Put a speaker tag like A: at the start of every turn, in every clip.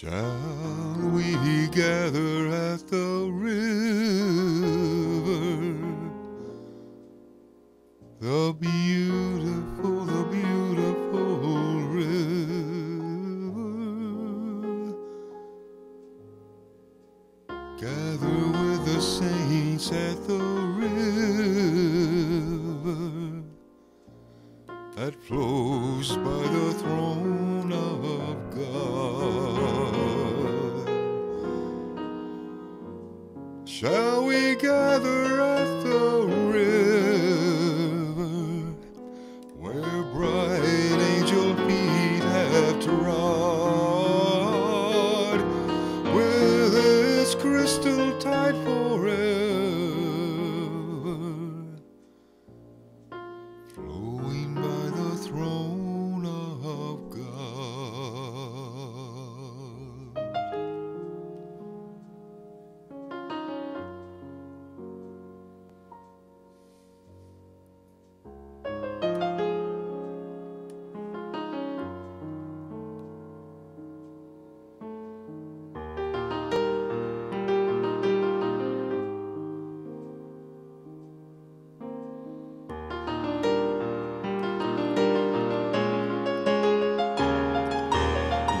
A: Shall we gather at the river? The beautiful, the beautiful river. Gather with the saints at the river that flows by the throne of God. Shall we gather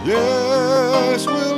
A: Yes, we'll